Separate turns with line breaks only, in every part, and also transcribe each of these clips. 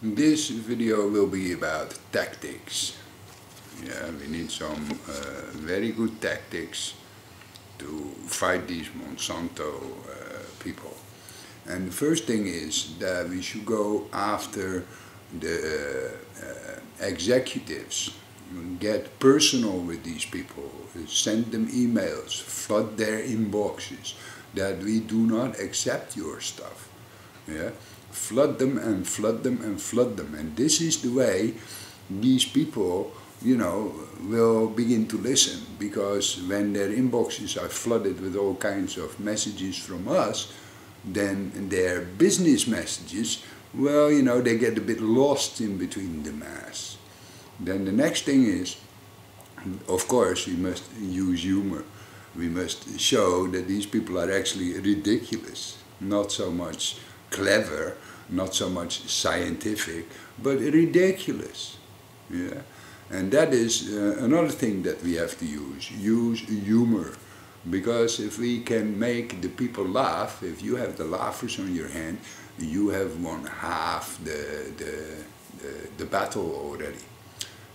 This video will be about tactics. Yeah, we need some uh, very good tactics to fight these Monsanto uh, people. And the first thing is that we should go after the uh, executives, get personal with these people, send them emails, flood their inboxes, that we do not accept your stuff. Yeah? Flood them and flood them and flood them. And this is the way these people, you know, will begin to listen because when their inboxes are flooded with all kinds of messages from us, then their business messages, well, you know, they get a bit lost in between the mass. Then the next thing is, of course, we must use humor. We must show that these people are actually ridiculous, not so much clever, not so much scientific, but ridiculous. Yeah? And that is uh, another thing that we have to use, use humor. Because if we can make the people laugh, if you have the laughers on your hand, you have won half the, the, the, the battle already.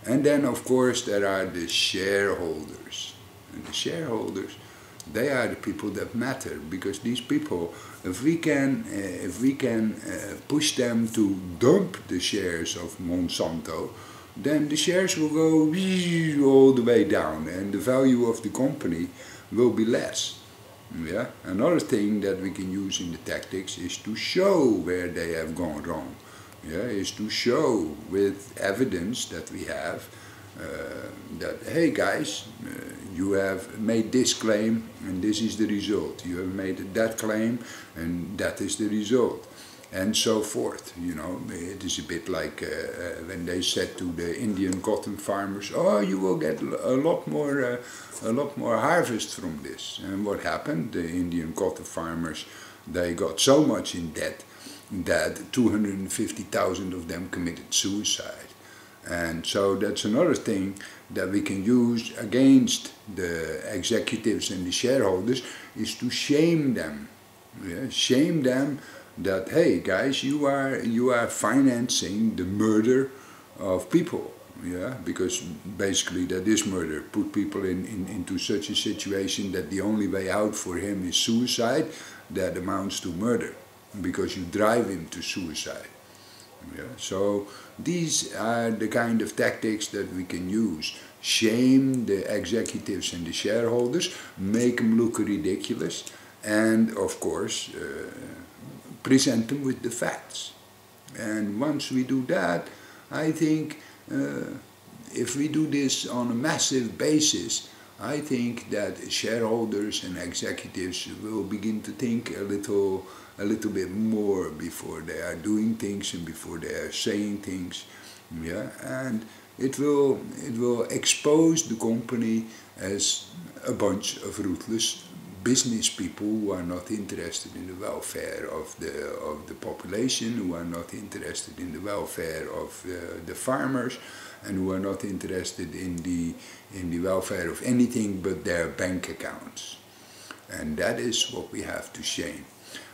And then of course there are the shareholders. And the shareholders, they are the people that matter because these people, if we can, uh, if we can uh, push them to dump the shares of Monsanto, then the shares will go all the way down and the value of the company will be less. Yeah? Another thing that we can use in the tactics is to show where they have gone wrong. Yeah? Is to show with evidence that we have uh, that, hey guys, uh, you have made this claim and this is the result. You have made that claim and that is the result. And so forth, you know, it is a bit like uh, uh, when they said to the Indian cotton farmers, "Oh, you will get a lot more, uh, a lot more harvest from this." And what happened? The Indian cotton farmers, they got so much in debt that 250,000 of them committed suicide. And so that's another thing that we can use against the executives and the shareholders is to shame them. Yeah? Shame them that, hey guys, you are, you are financing the murder of people. Yeah, because basically that is murder. Put people in, in, into such a situation that the only way out for him is suicide, that amounts to murder. Because you drive him to suicide. Yeah? So these are the kind of tactics that we can use. Shame the executives and the shareholders, make them look ridiculous, and of course uh, present them with the facts. And once we do that, I think uh, if we do this on a massive basis, I think that shareholders and executives will begin to think a little a little bit more before they are doing things and before they are saying things. Yeah, and it will it will expose the company as a bunch of ruthless business people who are not interested in the welfare of the of the population, who are not interested in the welfare of uh, the farmers, and who are not interested in the in the welfare of anything but their bank accounts. And that is what we have to shame.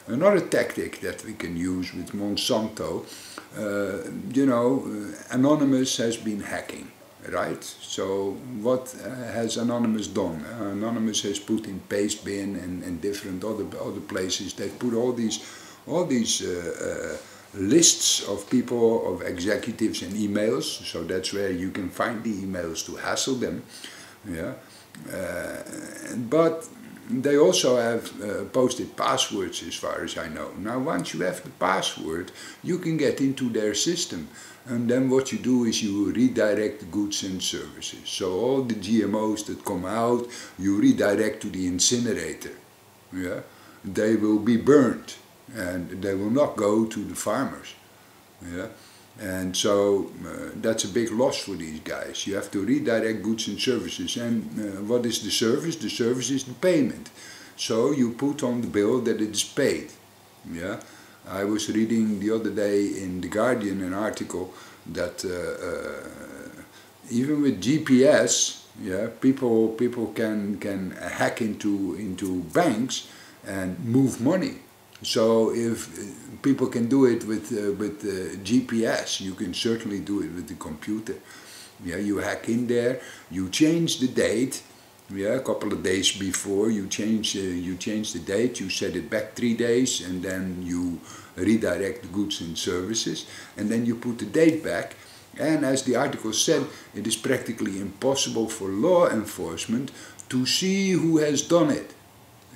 Another tactic that we can use with Monsanto, uh, you know, uh, Anonymous has been hacking, right? So what uh, has Anonymous done? Uh, Anonymous has put in Pastebin and, and different other other places. They've put all these all these uh, uh, lists of people, of executives and emails. So that's where you can find the emails to hassle them. Yeah, but they also have uh, posted passwords as far as I know. Now once you have the password, you can get into their system. And then what you do is you redirect goods and services. So all the GMOs that come out, you redirect to the incinerator. Yeah? They will be burned and they will not go to the farmers. Yeah? And so uh, that's a big loss for these guys. You have to redirect goods and services. And uh, what is the service? The service is the payment. So you put on the bill that it is paid. Yeah, I was reading the other day in the Guardian an article that uh, uh even with GPS, yeah, people people can can hack into into banks and move money So if people can do it with uh, with uh, GPS, you can certainly do it with the computer. Yeah, you hack in there, you change the date. Yeah, a couple of days before you change uh, you change the date, you set it back three days, and then you redirect the goods and services, and then you put the date back. And as the article said, it is practically impossible for law enforcement to see who has done it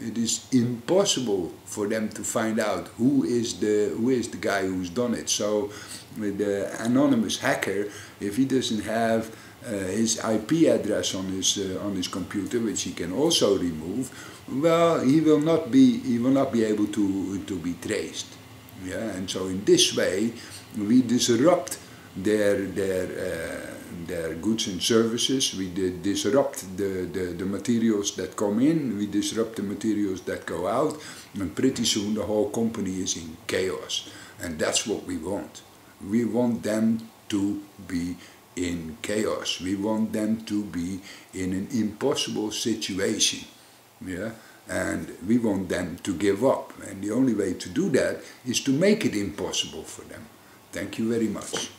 it is impossible for them to find out who is the who is the guy who's done it. So the anonymous hacker, if he doesn't have uh, his IP address on his uh, on his computer, which he can also remove, well, he will not be he will not be able to to be traced. Yeah, and so in this way, we disrupt their their uh, their goods and services. We disrupt the, the, the materials that come in. We disrupt the materials that go out. And pretty soon the whole company is in chaos. And that's what we want. We want them to be in chaos. We want them to be in an impossible situation. Yeah? And we want them to give up. And the only way to do that is to make it impossible for them. Thank you very much.